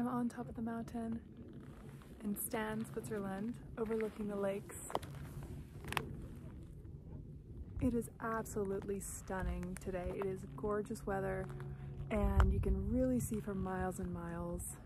I'm on top of the mountain in Stans, Switzerland, overlooking the lakes. It is absolutely stunning today. It is gorgeous weather and you can really see for miles and miles.